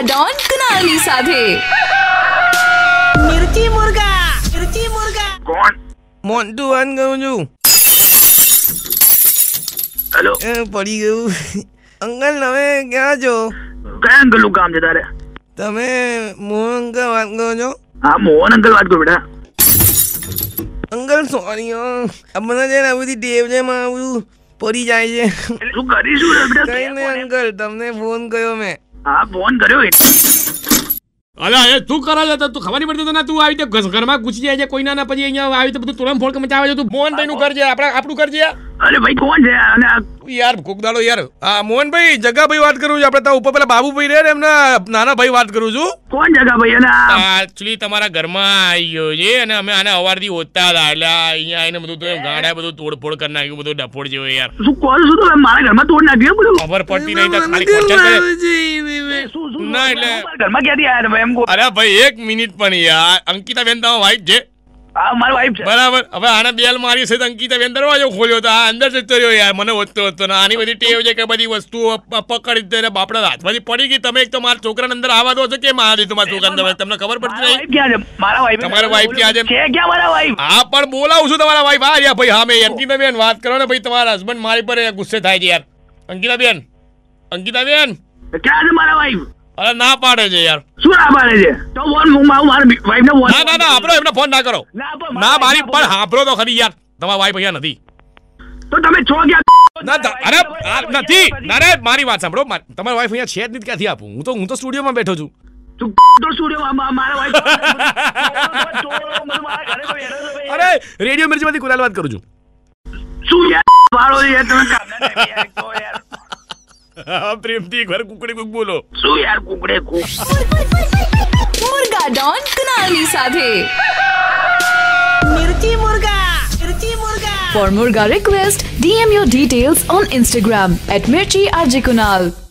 મુર્ગા Don કુનાલની સાથે મિર્ચી મુર્ગા મિર્ચી મુર્ગા કોણ Montu van કહું છું હેલો એ પડી ગયું અંકલ તમે ક્યાં છો કયા અંકલનું કામ છે તારે તમે મોહન અંકલ વાત કરો છો હા મોહન અંકલ વાત કરો બેટા અંકલ સોરી મને છે ને બધી ટેવ છે માં પડી જાય છે શું કરીશું કઈ નહીં અંકલ તમને ફોન કર્યો મેં હા ફોન કર્યો. અલા એ તું કરે છે તું ખબર નહીં પડતી તને તું આવી રીતે ઘરમાં ઘૂસી જાય છે કોઈના ના પછી અહીંયા આવી રીતે બધું તુરંત ફોડ મચાવે છે તું મોહનભાઈ નું ઘર છે આપણા આપણું ઘર છે અરે ભાઈ કોણ છે અને યાર કોકદાડો યાર હા મોહનભાઈ જગાભાઈ વાત કરું છું. આપણે ત્યાં ઉપર પેલા બાબુભાઈ રહે ને એમના નાના ભાઈ વાત કરું છું. કોણ જગાભાઈ? અને આ તમારા ઘરમાં આવી ગયો છે અને અમે આને અવારથી ઓતતા હતા. એટલે અહીંયા આવીને બધું તો ગાડા બધું તોડફોડ કરી નાખ્યું બધું ડફોડ જેવો યાર. શું કોલ શું તમે મારા ઘરમાં તોડ નાખ્યો બધું? ખબર પડતી નહીં તો ખાલી કરે. ના, એટલે- મારા ઘરમાં ક્યાંથી આયા એમ અરે ભાઈ એક મિનિટ પણ યાર. અંકિતા બેન તમારા વાઈફ છે. બરાબર. હવે આને બેલ મારી છે અંકિતા બેન દરવાજો ખોલ્યો તો આ અંદર જતો રહ્યો યાર. મને વધતો હતો ને આની બધી ટેવ છે કે બધી વસ્તુઓ પકડી દે બાપડા હાથમાંથી પડી ગઈ. તમે એક તો મારા છોકરાને અંદર આવવા દો છો કે મારા દીધું મારા છોકરાને તમે તમને ખબર પડતી નહીં? વાઈફ વાઈફ તમારા wife ક્યાં છે? વાઈફ હા પણ બોલાવું છું તમારા વાઈફ હા યાર ભાઈ હા મેં અંકિતા બેન વાત કરો ને ભાઈ તમારા હસબન્ડ મારી પર ગુસ્સે થાય છે યાર. અંકિતા બેન. અંકિતા બેન. ક્યાં છે મારા વાઈફ અરે ના પાડે છે યાર. શું ના પાડે છે? તો ફોન હું મારું મારા વાઈફ ને ફોન ના ના ના આપણો એમને ફોન ના કરો. ના મારા પણ હાંભળો તો ખરી યાર. તમારા વાઈફ અહીંયા નથી. તો તમે છો ક્યાં? અરે નથી. અરે મારી વાત સાંભળો. માર- તમારી વાઈફ અહીંયા છે જ ક્યાંથી આપું? હું તો હું તો સ્ટુડિયોમાં બેઠો છું. અરે રેડિયો મિર્ચીમાંથી કુલાલ વાત કરું છું. શું યાર? વાળો યાર તમે કામના time યાર કહો યાર. હા, પ્રેમથી ઘર કુકડી કુક બોલો શું યાર કુકડે કુક મુર્ગા ડોન કુનાલની સાથે મિર્ચી મુર્ગા મિર્ચી મુર્ગા For Murga request, DM your details on Instagram at Mirchi Arji Kunal.